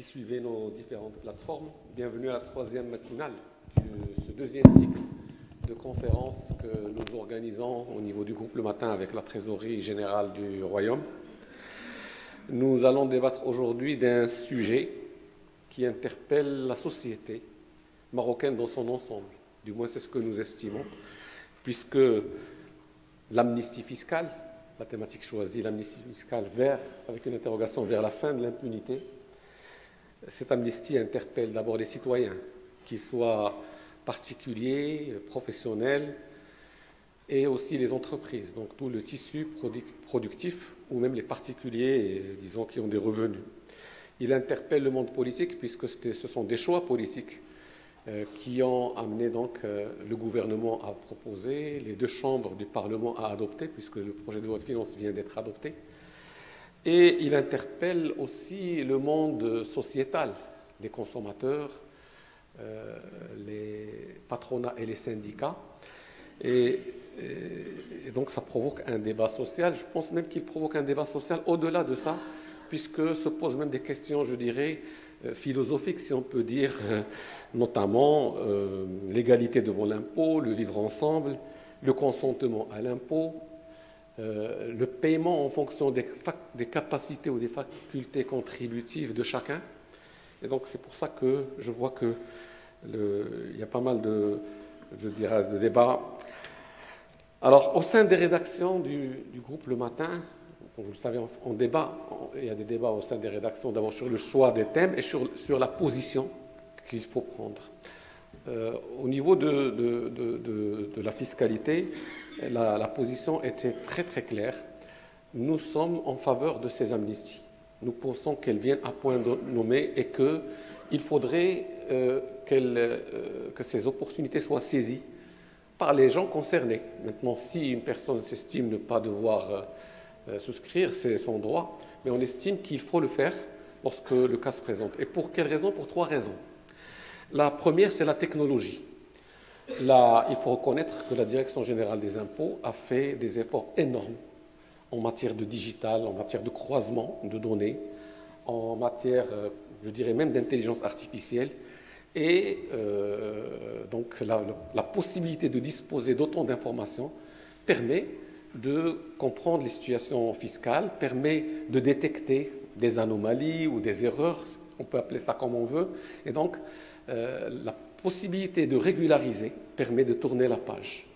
qui suivez nos différentes plateformes. Bienvenue à la troisième matinale de ce deuxième cycle de conférences que nous organisons au niveau du groupe le matin avec la trésorerie générale du Royaume. Nous allons débattre aujourd'hui d'un sujet qui interpelle la société marocaine dans son ensemble. Du moins, c'est ce que nous estimons, puisque l'amnistie fiscale, la thématique choisie, l'amnistie fiscale vers, avec une interrogation vers la fin de l'impunité, cette amnistie interpelle d'abord les citoyens, qu'ils soient particuliers, professionnels, et aussi les entreprises, donc tout le tissu productif, ou même les particuliers, disons, qui ont des revenus. Il interpelle le monde politique, puisque ce sont des choix politiques euh, qui ont amené donc euh, le gouvernement à proposer, les deux chambres du Parlement à adopter, puisque le projet de loi de finances vient d'être adopté. Et il interpelle aussi le monde sociétal, les consommateurs, euh, les patronats et les syndicats. Et, donc ça provoque un débat social. Je pense même qu'il provoque un débat social au-delà de ça, puisque se posent même des questions, je dirais, philosophiques, si on peut dire notamment euh, l'égalité devant l'impôt, le vivre ensemble, le consentement à l'impôt, euh, le paiement en fonction des, capacités ou des facultés contributives de chacun. Et donc c'est pour ça que je vois qu'il y a pas mal de, je dirais, de débats. Alors au sein des rédactions du, groupe Le Matin, vous le savez, on, débat, il y a des débats au sein des rédactions d'abord sur le choix des thèmes et sur, la position qu'il faut prendre. Euh, au niveau de, la fiscalité, la, position était très très claire. Nous sommes en faveur de ces amnisties. Nous pensons qu'elles viennent à point nommé et qu'il faudrait euh, euh, que ces opportunités soient saisies par les gens concernés. Maintenant, si une personne s'estime ne pas devoir souscrire, c'est son droit, mais on estime qu'il faut le faire lorsque le cas se présente. Et pour quelle raison? Pour trois raisons. La première, c'est la technologie. Il faut reconnaître que la Direction générale des impôts a fait des efforts énormes en matière de digital, en matière de croisement de données, en matière, euh, je dirais même d'intelligence artificielle. Et euh, donc la, possibilité de disposer d'autant d'informations permet de comprendre les situations fiscales, permet de détecter des anomalies ou des erreurs, on peut appeler ça comme on veut, et donc euh, possibilité de régulariser permet de tourner la page.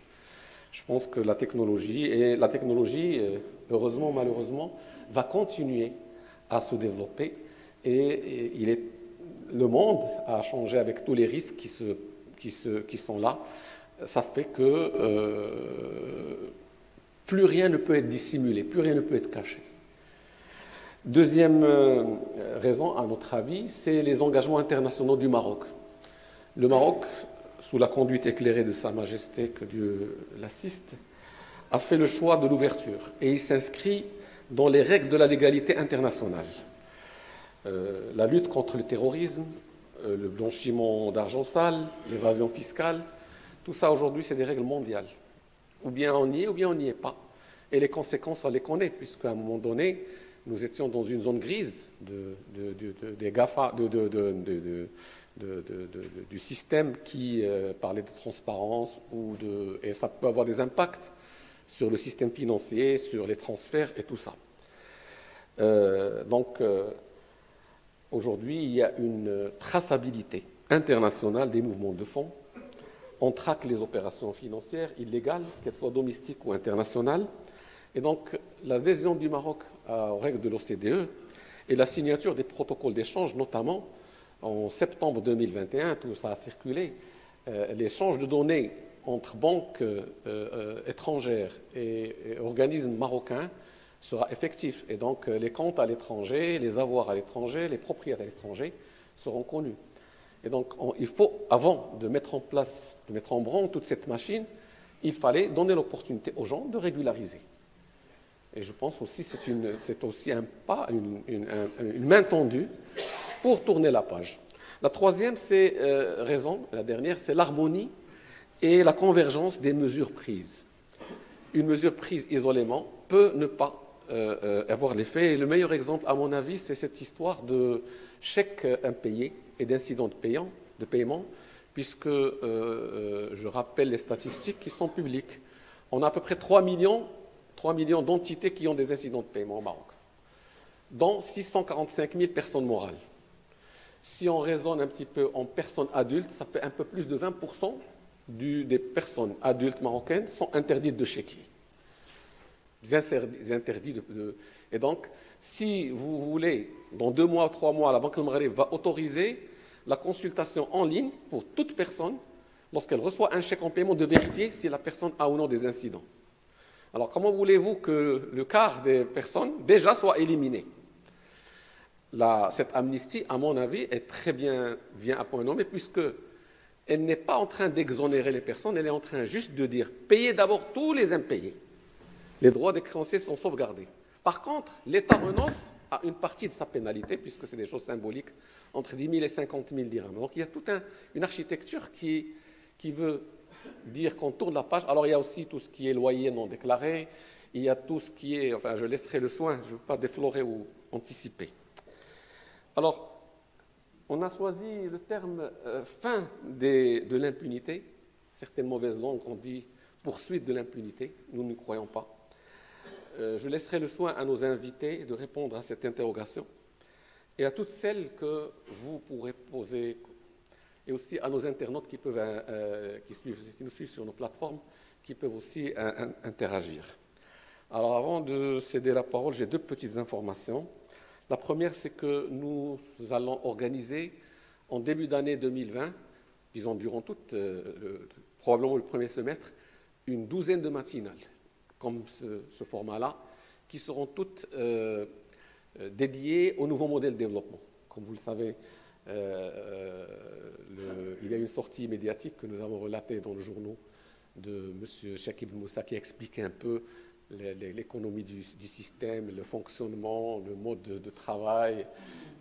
Je pense que la technologie, et la technologie, euh, heureusement, malheureusement, va continuer à se développer et, le monde a changé avec tous les risques qui, sont là. Ça fait que euh, plus rien ne peut être dissimulé, plus rien ne peut être caché. Deuxième raison, à notre avis, c'est les engagements internationaux du Maroc. Le Maroc, sous la conduite éclairée de Sa Majesté, que Dieu l'assiste, a fait le choix de l'ouverture et il s'inscrit dans les règles de la légalité internationale. Euh, la lutte contre le terrorisme, euh, le blanchiment d'argent sale, l'évasion fiscale, tout ça aujourd'hui, c'est des règles mondiales. Ou bien on y est, ou bien on n'y est pas. Et les conséquences, on les connaît, puisqu'à un moment donné, nous étions dans une zone grise de, des GAFA, du système qui euh, parlait de transparence ou de, et ça peut avoir des impacts sur le système financier, sur les transferts et tout ça. Euh, donc euh, aujourd'hui, il y a une traçabilité internationale des mouvements de fonds. On traque les opérations financières illégales, qu'elles soient domestiques ou internationales. Et donc l'adhésion du Maroc aux règles de l'OCDE et la signature des protocoles d'échange, notamment, en septembre 2021, tout ça a circulé, euh, l'échange de données entre banques euh, euh, étrangères et, organismes marocains sera effectif. Et donc les comptes à l'étranger, les avoirs à l'étranger, les propriétaires à l'étranger seront connus. Et donc il faut, avant de mettre en place, de mettre en branle toute cette machine, il fallait donner l'opportunité aux gens de régulariser. Et je pense aussi que c'est aussi un pas, une main tendue pour tourner la page. La troisième euh, raison, la dernière, c'est l'harmonie et la convergence des mesures prises. Une mesure prise isolément peut ne pas avoir l'effet. Et le meilleur exemple, à mon avis, c'est cette histoire de chèque impayé et d'incidents de, de paiement, puisque je rappelle les statistiques qui sont publiques. On a à peu près 3 millions, 3 millions d'entités qui ont des incidents de paiement au Maroc, dont 645 000 personnes morales. Si on raisonne un petit peu en personnes adultes, ça fait un peu plus de 20% des personnes adultes marocaines sont interdites de chéquier. De, et donc, si vous voulez, dans deux mois, trois mois, la Banque de Maghreb va autoriser la consultation en ligne pour toute personne, lorsqu'elle reçoit un chèque en paiement, de vérifier si la personne a ou non des incidents. Alors, comment voulez-vous que le quart des personnes déjà soit éliminé cette amnistie, à mon avis, est très bien, vient à point nommé, puisque elle n'est pas en train d'exonérer les personnes, elle est en train juste de dire payez d'abord tous les impayés. Les droits des créanciers sont sauvegardés. Par contre, l'État renonce à une partie de sa pénalité, puisque c'est des choses symboliques, entre 10 000 et 50 000 dirhams. Donc il y a toute une architecture qui, qui veut dire qu'on tourne la page. Alors il y a aussi tout ce qui est loyer non déclaré, il y a tout ce qui est, enfin je laisserai le soin, je ne veux pas déflorer ou anticiper. Alors, on a choisi le terme euh, fin de l'impunité. Certaines mauvaises langues ont dit poursuite de l'impunité. Nous ne croyons pas. Euh, je laisserai le soin à nos invités de répondre à cette interrogation et à toutes celles que vous pourrez poser, et aussi à nos internautes qui, peuvent, euh, qui, nous suivent sur nos plateformes, qui peuvent aussi interagir. Alors avant de céder la parole, j'ai deux petites informations. La première, c'est que nous allons organiser en début d'année 2020, disons durant tout, euh, probablement le premier semestre, une douzaine de matinales, comme ce, format-là, qui seront toutes euh, euh, dédiées au nouveau modèle de développement. Comme vous le savez, il y a une sortie médiatique que nous avons relatée dans le journal de M. Shakib Moussa qui expliquait un peu l'économie du, système, le fonctionnement, le mode de, travail,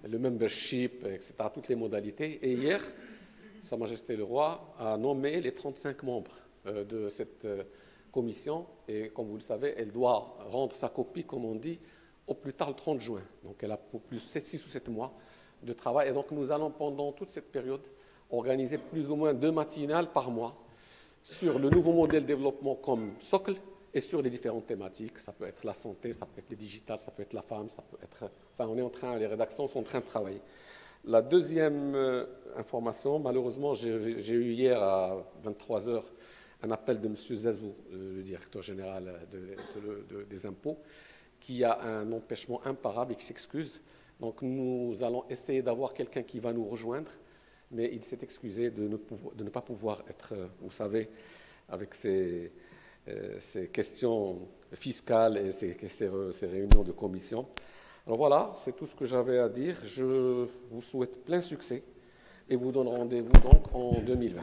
le membership, etc., toutes les modalités. Et hier, Sa Majesté le Roi a nommé les 35 membres euh, de cette euh, commission. Et comme vous le savez, elle doit rendre sa copie, comme on dit, au plus tard le 30 juin. Donc elle a plus 6 ou 7 mois de travail. Et donc nous allons, pendant toute cette période, organiser plus ou moins deux matinales par mois sur le nouveau modèle de développement comme socle et sur les différentes thématiques. Ça peut être la santé, ça peut être le digital, ça peut être la femme, ça peut être. Enfin, on est en train, les rédactions sont en train de travailler. La deuxième euh, information, malheureusement, j'ai eu hier à 23 h un appel de M. Zazou, euh, le directeur général des impôts, qui a un empêchement imparable et qui s'excuse. Donc nous allons essayer d'avoir quelqu'un qui va nous rejoindre, mais il s'est excusé de ne, de ne, pas pouvoir être, euh, vous savez, avec ses, ces questions fiscales et ces, ces, réunions de commission. Alors voilà, c'est tout ce que j'avais à dire. Je vous souhaite plein succès et vous donne rendez-vous donc en 2020.